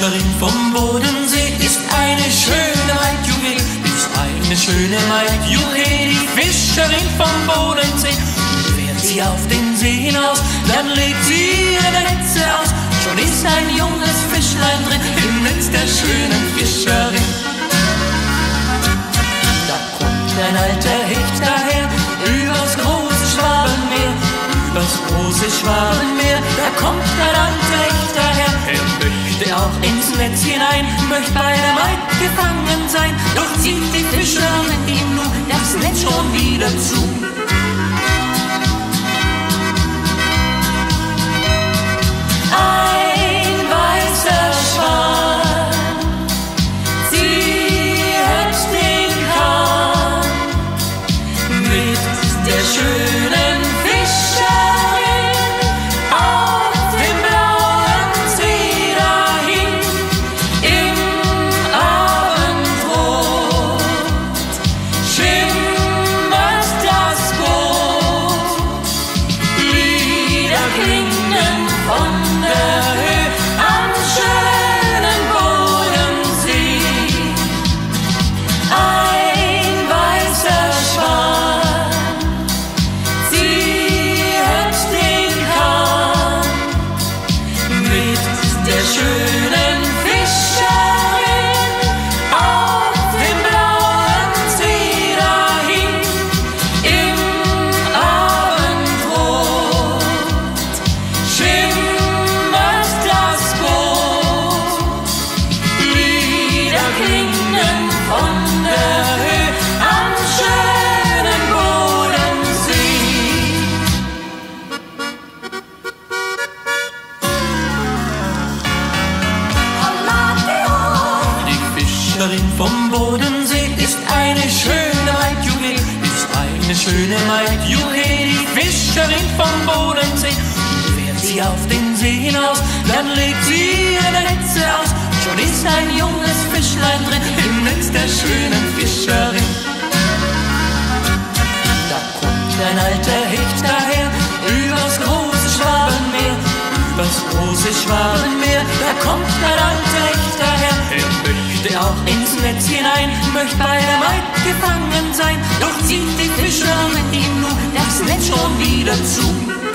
Fischerin vom Bodensee ist eine schöne Maid, juhe, ist eine schöne Maid, juhe, die Fischerin vom Bodensee. Fährt sie auf den See hinaus, dann legt sie ihre Netze aus. Schon ist ein junges Fischlein drin im Netz der schönen Fischerin. Da kommt ein alter Hecht daher übers große Schwabenmeer, übers große Schwabenmeer. Da kommt ein alter Hecht daher, er möchte auch ins Netz hinein, möchte bei der Maid gefangen sein. Doch zieht die Fischerin ihm nun das Netz schon wieder zu. Ein weißer Schwan zieht den Kahn mit der schönen vom Bodensee ist eine schöne Maid, ist eine schöne Maid, die Fischerin vom Bodensee. Fährt sie auf den See hinaus, dann legt sie ihre Netze aus. Schon ist ein junges Fischlein drin im Netz der schönen Fischerin. Da kommt ein alter Hecht daher, übers große Schwabenmeer, übers große Schwabenmeer, da kommt ein alter Hecht daher. Er möchte auch ins Netz hinein, möchte bei der Maid gefangen sein, doch zieht die Fischerin ihm nun das Netz schon wieder zu.